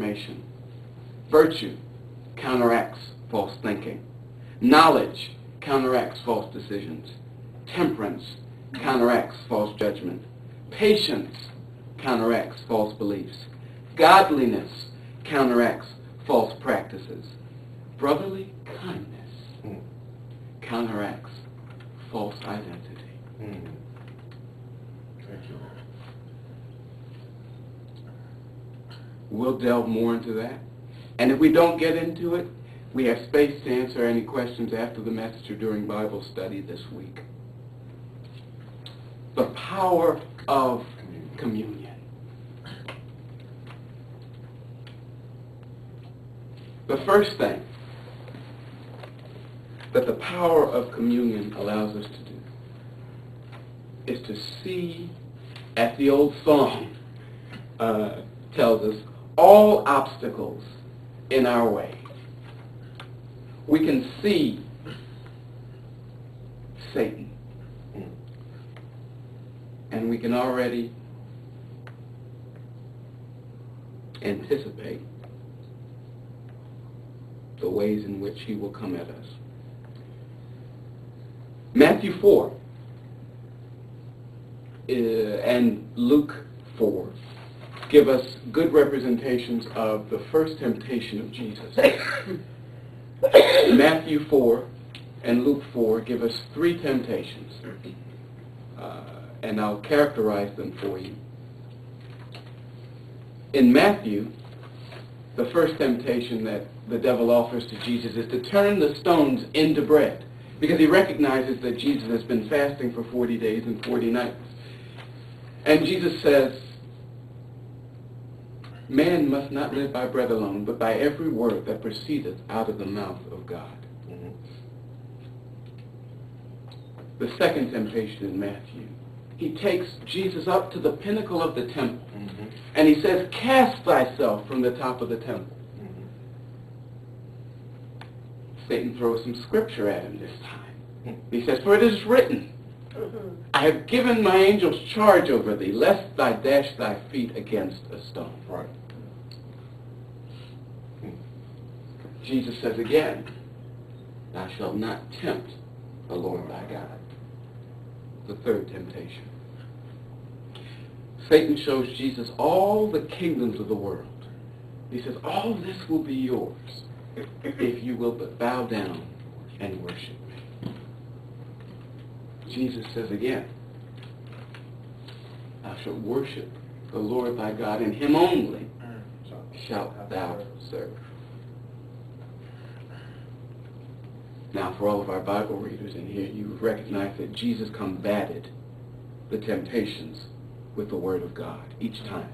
information. Virtue counteracts false thinking. Knowledge counteracts false decisions. Temperance counteracts false judgment. Patience counteracts false beliefs. Godliness counteracts false practices. Brotherly kindness counteracts false identity. Hmm. Thank you, Lord. We'll delve more into that. And if we don't get into it, we have space to answer any questions after the message or during Bible study this week. The power of communion. The first thing that the power of communion allows us to do is to see, as the old song uh, tells us, all obstacles in our way. We can see Satan. And we can already anticipate the ways in which he will come at us. Matthew 4 uh, and Luke 4 give us good representations of the first temptation of Jesus. Matthew 4 and Luke 4 give us three temptations. Uh, and I'll characterize them for you. In Matthew, the first temptation that the devil offers to Jesus is to turn the stones into bread because he recognizes that Jesus has been fasting for 40 days and 40 nights. And Jesus says, Man must not live by bread alone, but by every word that proceedeth out of the mouth of God. Mhm. The second temptation in Matthew, he takes Jesus up to the pinnacle of the temple, Mhm. and he says, Cast thyself from the top of the temple. Mhm. Satan throws some scripture at him this time. He says, For it is written, I have given my angels charge over thee, lest thou dash thy feet against a stone. Right. Jesus says again, Thou shalt not tempt the Lord thy God. The third temptation. Satan shows Jesus all the kingdoms of the world. He says, All this will be yours if you will but bow down and worship. Jesus says again, Thou shalt worship the Lord thy God, and him only shalt thou serve. Now, for all of our Bible readers in here, you recognize that Jesus combated the temptations with the Word of God each time.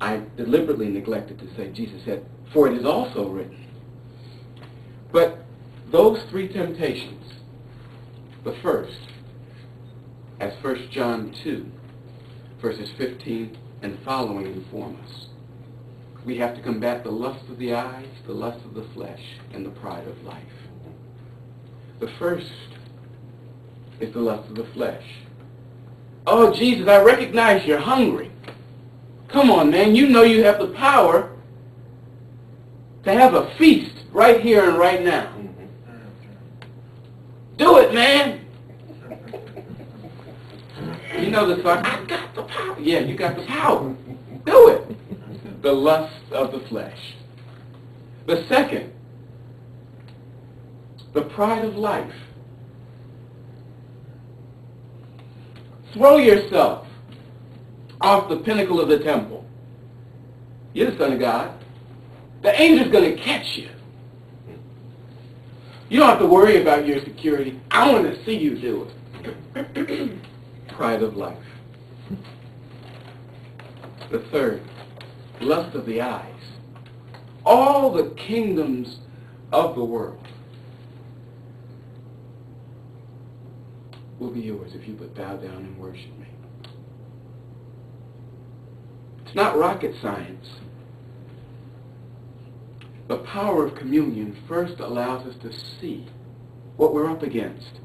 I deliberately neglected to say, Jesus said, for it is also written. But those three temptations, the first, as 1 John 2, verses 15 and following inform us, we have to combat the lust of the eyes, the lust of the flesh, and the pride of life. The first is the lust of the flesh. Oh, Jesus, I recognize you're hungry. Come on, man. You know you have the power to have a feast right here and right now. Mhm. Do it, man. Know the song, I got the power. Yeah, you got the power. Do it. The lust of the flesh. The second, the pride of life. Throw yourself off the pinnacle of the temple. You're the son of God. The angel's going to catch you. You don't have to worry about your security. I want to see you do it. Pride of life. The third, lust of the eyes. All the kingdoms of the world will be yours if you but bow down and worship me. It's not rocket science. The power of communion first allows us to see what we're up against,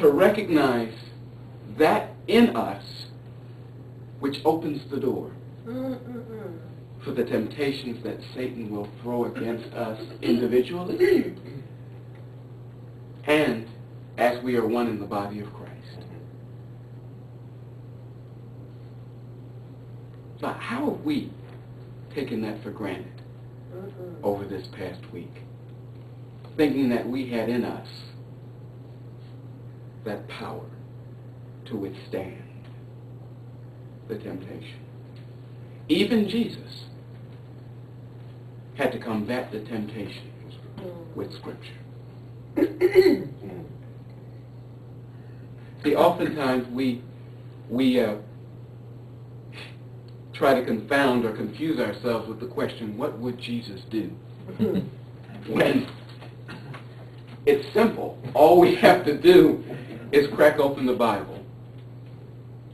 to recognize that in us which opens the door. for the temptations that Satan will throw against us individually and as we are one in the body of Christ. But how have we taken that for granted over this past week? Thinking that we had in us that power to withstand the temptation. Even Jesus had to combat the temptation with Scripture. See, oftentimes we we uh, try to confound or confuse ourselves with the question, what would Jesus do? when it's simple. All we have to do is crack open the Bible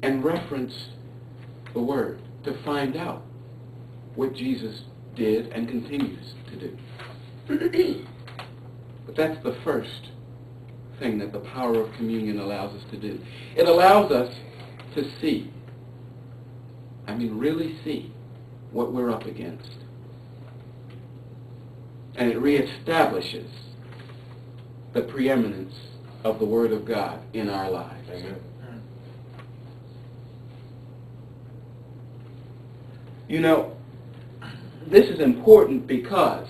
and reference the Word to find out what Jesus did and continues to do. but that's the first thing that the power of communion allows us to do. It allows us to see, I mean really see, what we're up against. And it reestablishes the preeminence of the Word of God in our lives. Amen. You know, this is important because